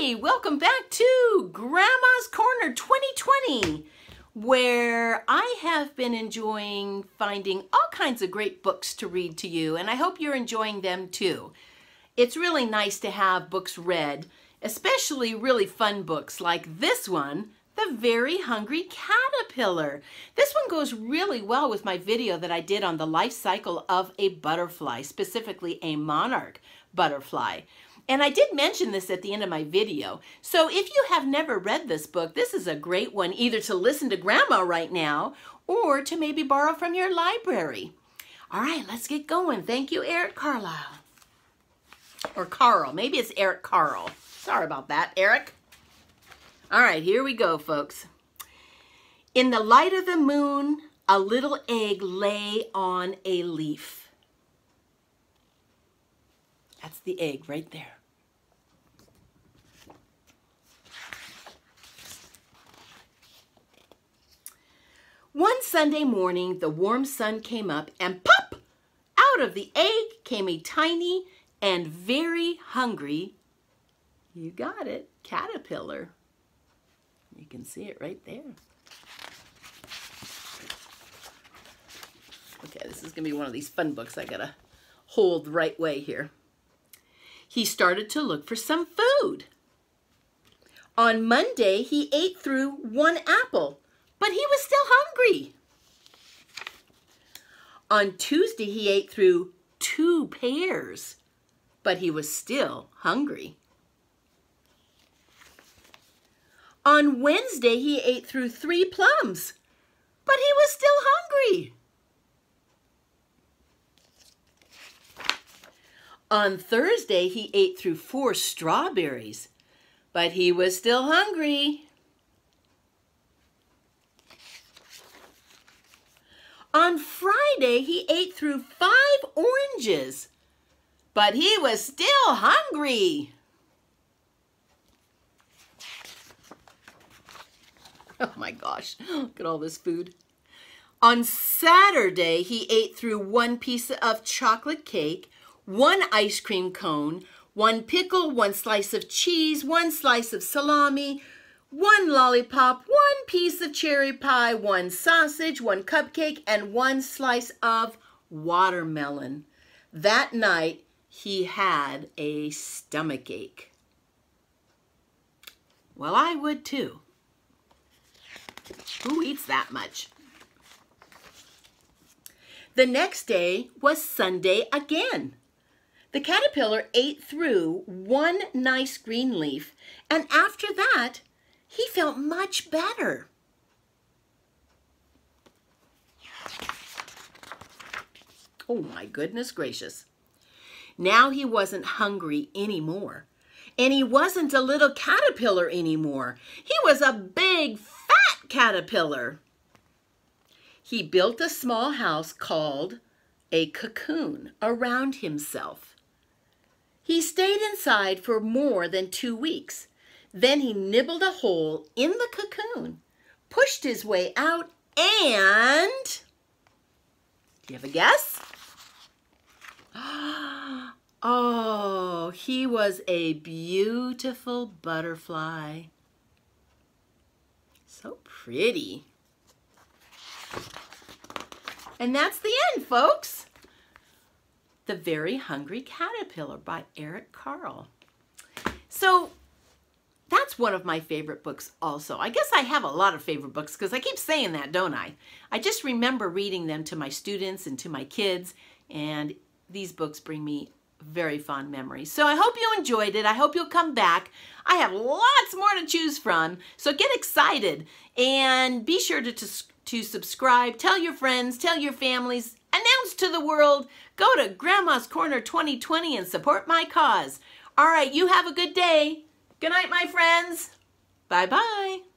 Welcome back to Grandma's Corner 2020, where I have been enjoying finding all kinds of great books to read to you, and I hope you're enjoying them too. It's really nice to have books read, especially really fun books like this one, The Very Hungry Caterpillar. This one goes really well with my video that I did on the life cycle of a butterfly, specifically a monarch butterfly. And I did mention this at the end of my video. So if you have never read this book, this is a great one either to listen to Grandma right now or to maybe borrow from your library. All right, let's get going. Thank you, Eric Carlisle. Or Carl. Maybe it's Eric Carl. Sorry about that, Eric. All right, here we go, folks. In the light of the moon, a little egg lay on a leaf. The egg right there. One Sunday morning, the warm sun came up and pop! Out of the egg came a tiny and very hungry, you got it, caterpillar. You can see it right there. Okay, this is to be one of these fun books I got to hold the right way here. He started to look for some food. On Monday, he ate through one apple but he was still hungry. On Tuesday, he ate through two pears, but he was still hungry. On Wednesday, he ate through three plums, but he was still hungry. On Thursday, he ate through four strawberries, but he was still hungry. On Friday, he ate through five oranges, but he was still hungry. Oh my gosh, look at all this food. On Saturday, he ate through one piece of chocolate cake, one ice cream cone, one pickle, one slice of cheese, one slice of salami, one lollipop, one piece of cherry pie, one sausage, one cupcake, and one slice of watermelon. That night, he had a stomach ache. Well, I would too. Who eats that much? The next day was Sunday again. The caterpillar ate through one nice green leaf, and after that, he felt much better. Oh my goodness gracious. Now he wasn't hungry anymore. And he wasn't a little caterpillar anymore. He was a big fat caterpillar. He built a small house called a cocoon around himself. He stayed inside for more than two weeks then he nibbled a hole in the cocoon, pushed his way out, and... Do you have a guess? Oh, he was a beautiful butterfly. So pretty. And that's the end, folks. The Very Hungry Caterpillar by Eric Carle. So that's one of my favorite books also. I guess I have a lot of favorite books because I keep saying that, don't I? I just remember reading them to my students and to my kids, and these books bring me very fond memories. So I hope you enjoyed it. I hope you'll come back. I have lots more to choose from, so get excited and be sure to, to, to subscribe, tell your friends, tell your families, to the world, go to Grandma's Corner 2020 and support my cause. All right, you have a good day. Good night, my friends. Bye-bye.